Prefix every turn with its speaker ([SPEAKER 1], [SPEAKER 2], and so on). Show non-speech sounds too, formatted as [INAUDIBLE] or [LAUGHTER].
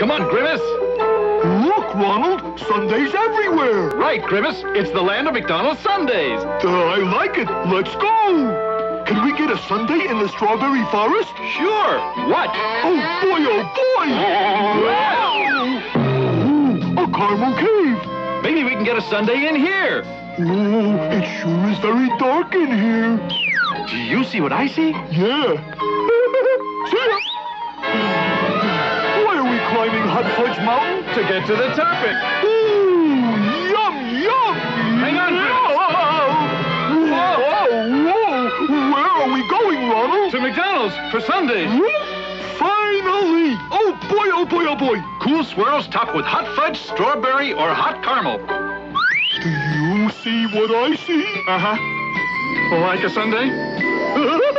[SPEAKER 1] Come on, Grimace.
[SPEAKER 2] Look, Ronald, sundaes everywhere.
[SPEAKER 1] Right, Grimace. It's the land of McDonald's Sundaes.
[SPEAKER 2] Uh, I like it. Let's go. Can we get a sundae in the strawberry forest?
[SPEAKER 1] Sure. What?
[SPEAKER 2] Oh, boy, oh, boy. Ooh, a caramel cave.
[SPEAKER 1] Maybe we can get a sundae in here.
[SPEAKER 2] Oh, it sure is very dark in here.
[SPEAKER 1] Do you see what I see?
[SPEAKER 2] Yeah. Fudge Mountain?
[SPEAKER 1] To get to the top it.
[SPEAKER 2] Ooh, yum, yum.
[SPEAKER 1] Hang on,
[SPEAKER 2] Whoa, whoa. Where are we going, Ronald?
[SPEAKER 1] To McDonald's for sundaes.
[SPEAKER 2] Finally! Oh boy, oh boy, oh boy!
[SPEAKER 1] Cool swirls topped with hot fudge, strawberry, or hot caramel.
[SPEAKER 2] Do you see what I see?
[SPEAKER 1] Uh-huh. Like a sundae? [LAUGHS]